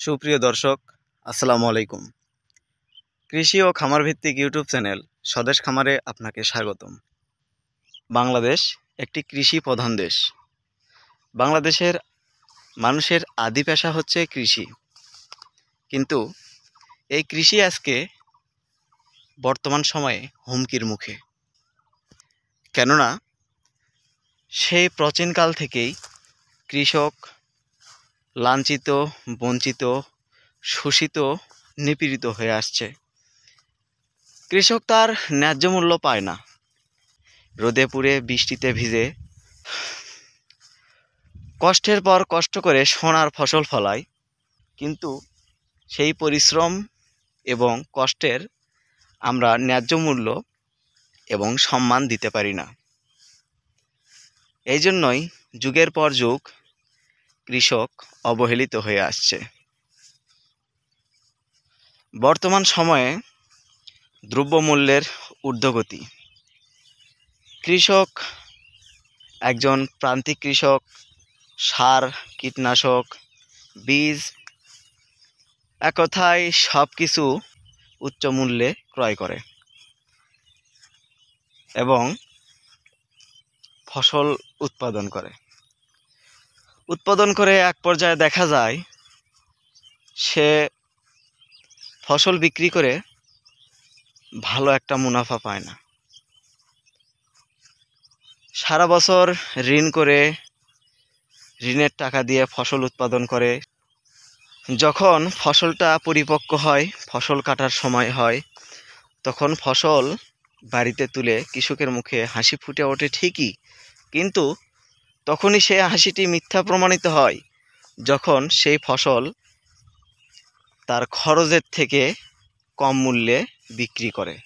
সুপ্রিয় দর্শক, আসসালামু আলাইকুম। কৃষি ও খামার ভিত্তিক ইউটিউব চ্যানেল স্বদেশ খামারে আপনাকে স্বাগতম। বাংলাদেশ একটি কৃষি প্রধান দেশ। বাংলাদেশের মানুষের আদি পেশা হচ্ছে কৃষি। কিন্তু এই কৃষি আজকে বর্তমান সময়ে হুমকির মুখে। কেননা, সেই প্রাচীনকাল থেকেই কৃষক লাঞ্ছিত, বঞ্চিত, শোষিত, নিপীড়িত হয়ে আসছে। কৃষক তার ন্যায্য মূল্য পায় না। রোদে পুড়ে বৃষ্টিতে ভিজে কষ্টের পর কষ্ট করে সোনার ফসল ফলায়, কিন্তু সেই পরিশ্রম এবং কষ্টের আমরা ন্যায্য মূল্য এবং সম্মান দিতে পারি না। এই জন্যই যুগের পর যুগ কৃষক অবহেলিত হয়ে আসছে। বর্তমান সময়ে দ্রব্যমূল্যের ঊর্ধ্বগতি। কৃষক একজন প্রান্তিক কৃষক, সার, কীটনাশক, বীজ এক কথায় সব কিছু উচ্চ মূল্যে ক্রয় করে এবং ফসল উৎপাদন করে। উৎপাদন করে এক পর্যায়ে দেখা যায়, সে ফসল বিক্রি করে ভালো একটা মুনাফা পায় না। সারা বছর ঋণ করে, ঋণের টাকা দিয়ে ফসল উৎপাদন করে। যখন ফসলটা পরিপক্ক হয়, ফসল কাটার সময় হয়, তখন ফসল বাড়িতে তুলে কৃষকের মুখে হাসি ফুটে ওঠে ঠিকই, কিন্তু তখনই সেই হাসিটি মিথ্যা প্রমাণিত হয় যখন সেই ফসল তার খরচের থেকে কম মূল্যে বিক্রি করে।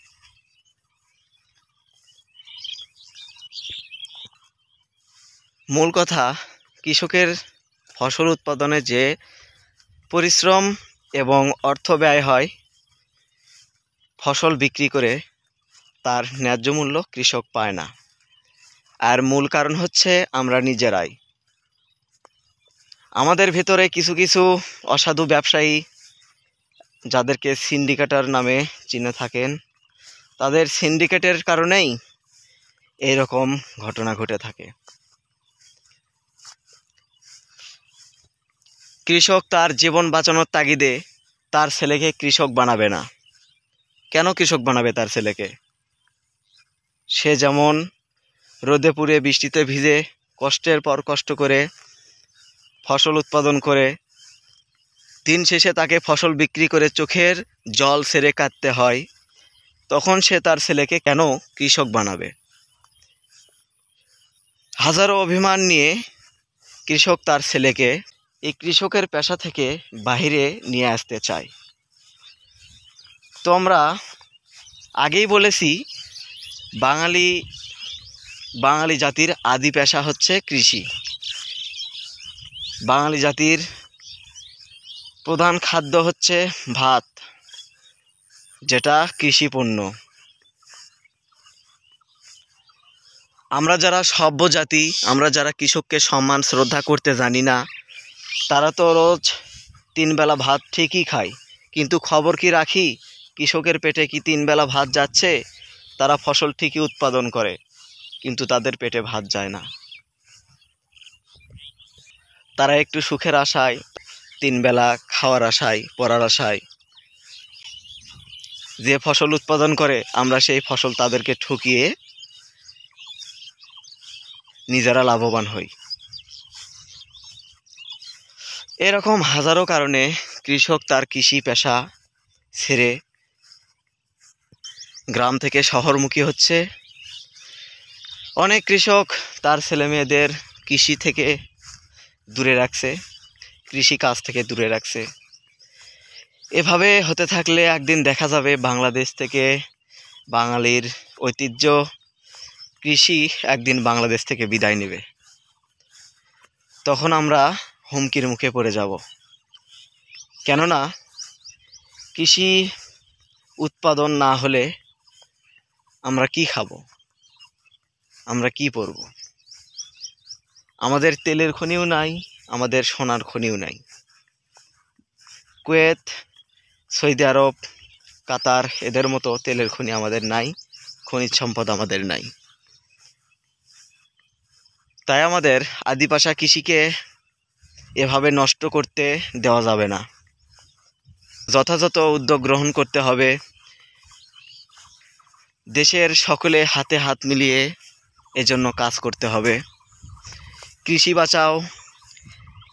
মূল কথা, কৃষকের ফসল উৎপাদনে যে পরিশ্রম এবং অর্থ ব্যয় হয়, ফসল বিক্রি করে তার ন্যায্য মূল্য কৃষক পায় না। আর মূল কারণ হচ্ছে আমরা নিজেরাই। আমাদের ভেতরে কিছু কিছু অসাধু ব্যবসায়ী যাদেরকে সিন্ডিকেটার নামে চিনে থাকেন, তাদের সিন্ডিকেটের কারণেই এইরকম ঘটনা ঘটে থাকে। কৃষক তার জীবন বাঁচানোর তাগিদে তার ছেলেকে কৃষক বানাবে না। কেন কৃষক বানাবে তার ছেলেকে? সে যেমন রোদে পুড়ে বৃষ্টিতে ভিজে কষ্টের পর কষ্ট করে ফসল উৎপাদন করে দিন শেষে তাকে ফসল বিক্রি করে চোখের জল সেরে কাটতে হয়, তখন সে তার ছেলেকে কেন কৃষক বানাবে? হাজারো অভিমান নিয়ে কৃষক তার ছেলেকে এই কৃষকের পেশা থেকে বাহিরে নিয়ে আসতে চায়। তো আমরা আগেই বলেছি, বাঙালি বাঙালি জাতির আদি পেশা হচ্ছে কৃষি। বাঙালি জাতির প্রধান খাদ্য হচ্ছে ভাত, যেটা কৃষি পণ্য আমরা যারা সভ্য জাতি, আমরা যারা কৃষককে সম্মান, শ্রদ্ধা করতে জানি না, তারা তো রোজ তিন বেলা ভাত ঠিকই খায়। কিন্তু খবর কি রাখি? কৃষকের পেটে কি তিন বেলা ভাত যাচ্ছে? তারা ফসল ঠিকই উৎপাদন করে। কিন্তু তাদের পেটে ভাত যায় না। তারা একটু সুখের আশায়, তিন বেলা খাওয়ার আশায়, পড়ার আশায় যে ফসল উৎপাদন করে, আমরা সেই ফসল তাদেরকে ঠকিয়ে নিজেরা লাভবান হই। এরকম হাজারো কারণে কৃষক তার কৃষি পেশা ছেড়ে গ্রাম থেকে শহরমুখী হচ্ছে। অনেক কৃষক তার ছেলে মেয়েদের কৃষি থেকে দূরে রাখছে, কৃষি কাজ থেকে দূরে রাখছে। এভাবে হতে থাকলে একদিন দেখা যাবে বাংলাদেশ থেকে বাঙালির ঐতিহ্য, কৃষি একদিন বাংলাদেশ থেকে বিদায় নেবে। তখন আমরা হুমকির মুখে পড়ে যাব। কেননা, কৃষি উৎপাদন না হলে আমরা কি খাব? আমরা কি পরব? আমাদের তেলের খনিও নাই, আমাদের সোনার খনিও নাই। কুয়েত, সৌদি আরব, কাতার, এদের মতো তেলের খনি আমাদের নাই, খনিজ সম্পদ আমাদের নাই। তাই আমাদের আদিপাশা কৃষিকে এভাবে নষ্ট করতে দেওয়া যাবে না। যথাযথ উদ্যোগ গ্রহণ করতে হবে। দেশের সকলে হাতে হাত মিলিয়ে এজন্য কাজ করতে হবে। কৃষি বাঁচাও,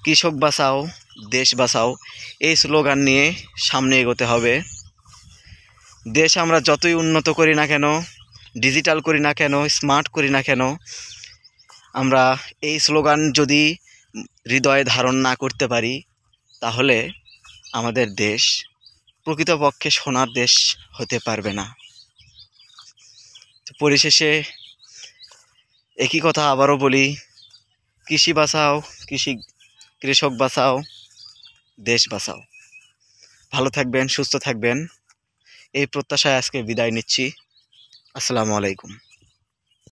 কৃষক বাঁচাও, দেশ বাঁচাও, এই স্লোগান নিয়ে সামনে এগোতে হবে। দেশ আমরা যতই উন্নত করি না কেন, ডিজিটাল করি না কেন, স্মার্ট করি না কেন, আমরা এই স্লোগান যদি হৃদয়ে ধারণ না করতে পারি, তাহলে আমাদের দেশ প্রকৃতপক্ষে সোনার দেশ হতে পারবে না। পরিশেষে একই কথা আবারও বলি, কৃষি বাঁচাও, কৃষি কৃষক বাঁচাও, দেশ বাঁচাও। ভালো থাকবেন, সুস্থ থাকবেন। এই প্রত্যাশায় আজকে বিদায় নিচ্ছি। আসসালামু আলাইকুম।